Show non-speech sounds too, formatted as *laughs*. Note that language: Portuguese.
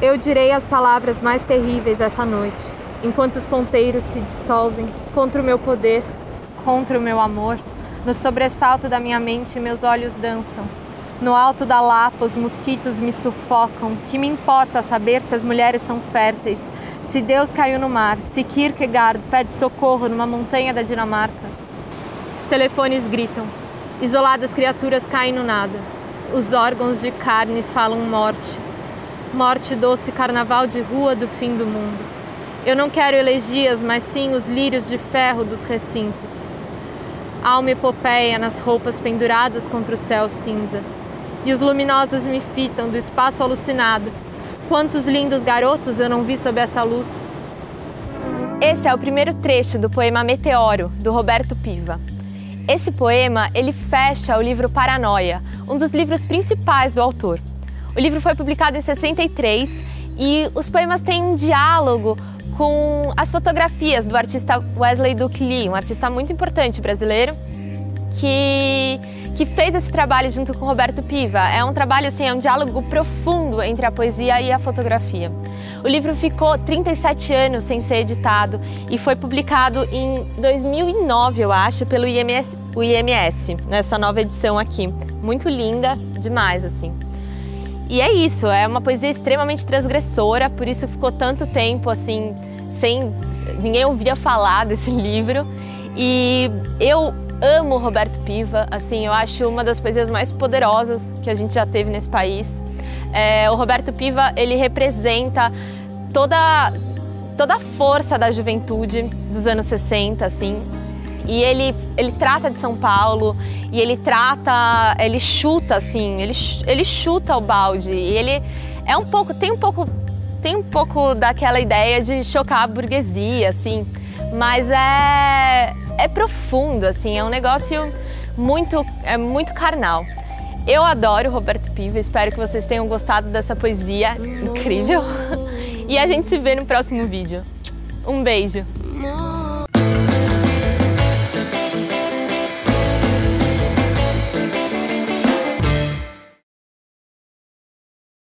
Eu direi as palavras mais terríveis essa noite, enquanto os ponteiros se dissolvem contra o meu poder, contra o meu amor. No sobressalto da minha mente, meus olhos dançam. No alto da lapa, os mosquitos me sufocam. Que me importa saber se as mulheres são férteis, se Deus caiu no mar, se Kierkegaard pede socorro numa montanha da Dinamarca. Os telefones gritam. Isoladas criaturas caem no nada. Os órgãos de carne falam morte. Morte doce carnaval de rua do fim do mundo. Eu não quero elegias, mas sim os lírios de ferro dos recintos. Uma epopeia nas roupas penduradas contra o céu cinza e os luminosos me fitam do espaço alucinado. Quantos lindos garotos eu não vi sob esta luz? Esse é o primeiro trecho do poema Meteoro, do Roberto Piva. Esse poema, ele fecha o livro Paranoia, um dos livros principais do autor. O livro foi publicado em 63 e os poemas têm um diálogo com as fotografias do artista Wesley Lee, um artista muito importante brasileiro, que que fez esse trabalho junto com Roberto Piva. É um trabalho, assim, é um diálogo profundo entre a poesia e a fotografia. O livro ficou 37 anos sem ser editado e foi publicado em 2009, eu acho, pelo IMS, o IMS, nessa nova edição aqui. Muito linda, demais, assim. E é isso, é uma poesia extremamente transgressora, por isso ficou tanto tempo, assim, sem... Ninguém ouvia falar desse livro. E eu amo Roberto Piva, assim, eu acho uma das poesias mais poderosas que a gente já teve nesse país. É, o Roberto Piva, ele representa toda, toda a força da juventude dos anos 60, assim, e ele, ele trata de São Paulo, e ele trata, ele chuta, assim, ele, ele chuta o balde, e ele é um pouco, tem um pouco, tem um pouco daquela ideia de chocar a burguesia, assim, mas é, é profundo, assim, é um negócio muito, é muito carnal. Eu adoro Roberto Piva, espero que vocês tenham gostado dessa poesia incrível. *laughs* E a gente se vê no próximo vídeo. Um beijo!